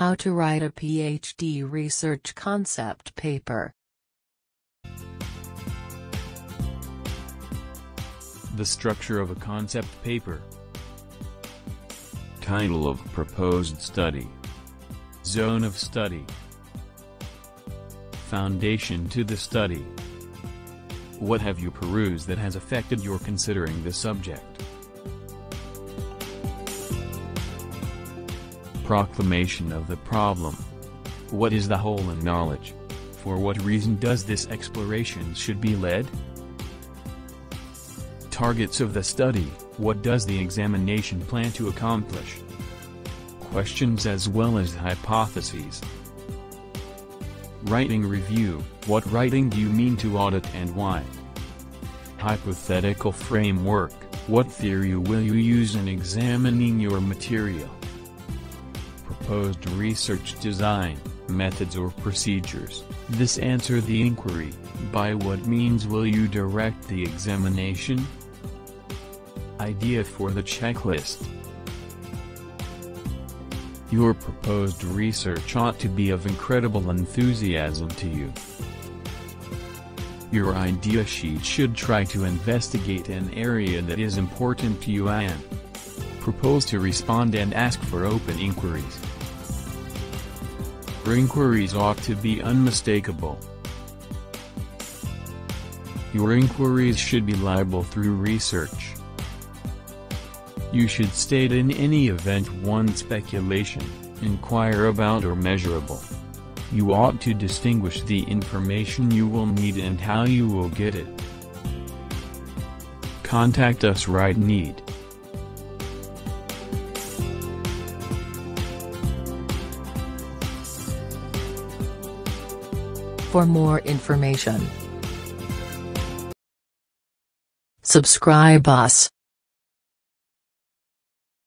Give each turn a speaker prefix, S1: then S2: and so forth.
S1: How to write a PhD research concept paper.
S2: The structure of a concept paper.
S3: Title of proposed study.
S2: Zone of study. Foundation to the study. What have you perused that has affected your considering the subject? Proclamation of the problem. What is the hole in knowledge? For what reason does this exploration should be led? Targets of the study, what does the examination plan to accomplish? Questions as well as hypotheses. Writing review, what writing do you mean to audit and why? Hypothetical framework, what theory will you use in examining your material? Proposed research design, methods or procedures, this answer the inquiry, by what means will you direct the examination? Idea for the checklist. Your proposed research ought to be of incredible enthusiasm to you. Your idea sheet should try to investigate an area that is important to you and propose to respond and ask for open inquiries. Your inquiries ought to be unmistakable. Your inquiries should be liable through research. You should state in any event one speculation, inquire about or measurable. You ought to distinguish the information you will need and how you will get it. Contact us write need.
S1: For more information, subscribe us.